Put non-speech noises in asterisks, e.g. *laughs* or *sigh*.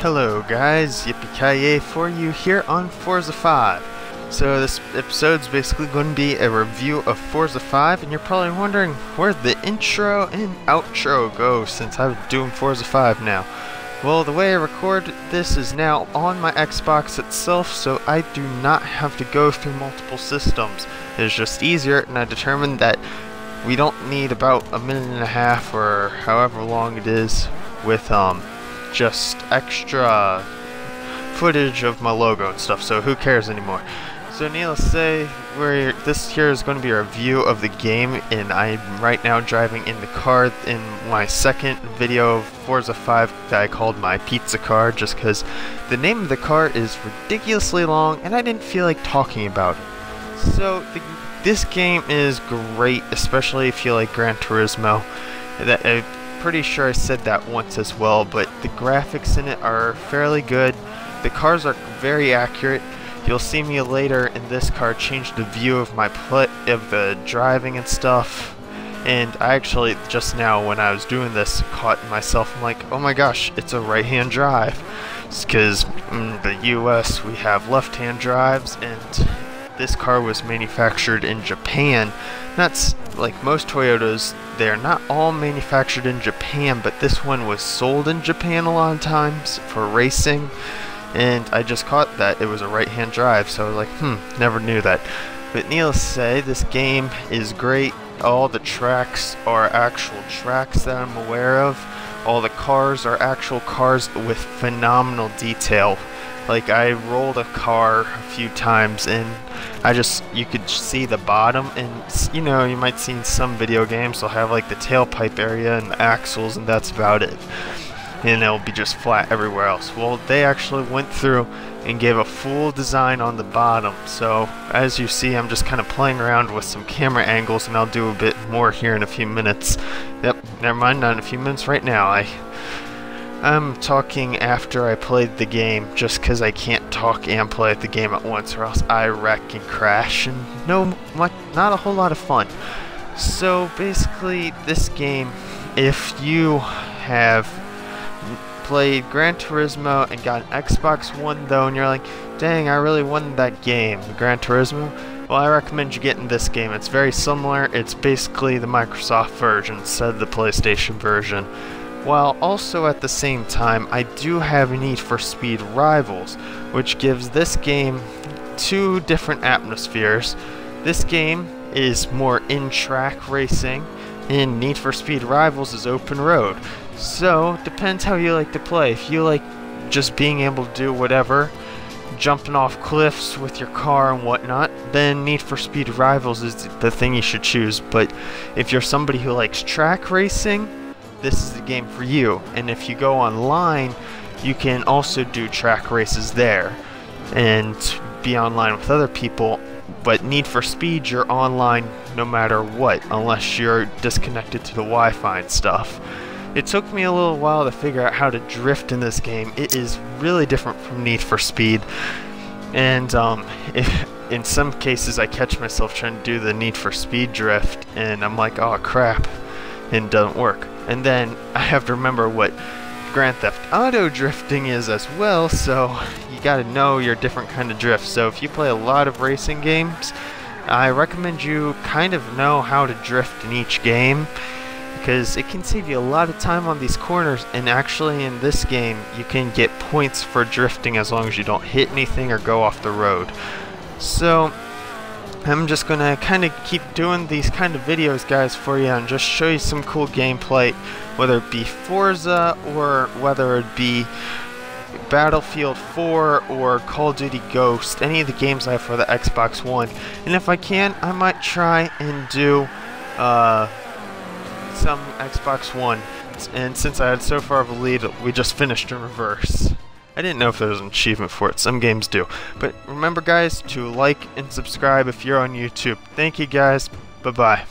Hello guys, Yippee for you here on Forza 5. So this episode's basically going to be a review of Forza 5 and you're probably wondering where the intro and outro go since I'm doing Forza 5 now. Well, the way I record this is now on my Xbox itself, so I do not have to go through multiple systems. It's just easier, and I determined that we don't need about a minute and a half or however long it is with um just extra footage of my logo and stuff, so who cares anymore. So needless say, we're, this here is going to be a review of the game, and I'm right now driving in the car in my second video of Forza 5 that I called my pizza car, just because the name of the car is ridiculously long, and I didn't feel like talking about it. So, the, this game is great, especially if you like Gran Turismo. That, I'm pretty sure I said that once as well, but the graphics in it are fairly good. The cars are very accurate You'll see me later in this car change the view of my put of the driving and stuff. And I actually, just now when I was doing this, caught myself, I'm like, oh my gosh, it's a right-hand drive. Because in the US we have left-hand drives, and this car was manufactured in Japan. That's like most Toyotas, they're not all manufactured in Japan, but this one was sold in Japan a lot of times for racing. And I just caught that it was a right hand drive so I was like hmm never knew that. But needless to say this game is great. All the tracks are actual tracks that I'm aware of. All the cars are actual cars with phenomenal detail like I rolled a car a few times and I just you could see the bottom and you know you might see in some video games they'll have like the tailpipe area and the axles and that's about it and it'll be just flat everywhere else. Well, they actually went through and gave a full design on the bottom. So as you see, I'm just kind of playing around with some camera angles and I'll do a bit more here in a few minutes. Yep, never mind, not in a few minutes right now. I, I'm talking after I played the game just because I can't talk and play the game at once or else I wreck and crash and no, not a whole lot of fun. So basically, this game, if you have played Gran Turismo and got an Xbox One though, and you're like, dang, I really wanted that game, Gran Turismo. Well, I recommend you getting this game. It's very similar. It's basically the Microsoft version instead of the PlayStation version. While also at the same time, I do have Need for Speed Rivals, which gives this game two different atmospheres. This game is more in-track racing, and Need for Speed Rivals is open road. So, depends how you like to play. If you like just being able to do whatever, jumping off cliffs with your car and whatnot, then Need for Speed Rivals is the thing you should choose. But if you're somebody who likes track racing, this is the game for you. And if you go online, you can also do track races there and be online with other people. But Need for Speed, you're online no matter what, unless you're disconnected to the Wi-Fi and stuff. It took me a little while to figure out how to drift in this game. It is really different from Need for Speed. And um, *laughs* if, in some cases I catch myself trying to do the Need for Speed drift and I'm like, oh crap, and it doesn't work. And then I have to remember what Grand Theft Auto drifting is as well, so you gotta know your different kind of drift. So if you play a lot of racing games, I recommend you kind of know how to drift in each game because it can save you a lot of time on these corners and actually in this game you can get points for drifting as long as you don't hit anything or go off the road. So I'm just gonna kind of keep doing these kind of videos guys for you and just show you some cool gameplay whether it be Forza or whether it be Battlefield 4 or Call of Duty Ghost, any of the games I have for the Xbox One. And if I can, I might try and do uh, some Xbox One, and since I had so far of a lead, we just finished in reverse. I didn't know if there was an achievement for it. Some games do. But remember, guys, to like and subscribe if you're on YouTube. Thank you, guys. Bye-bye.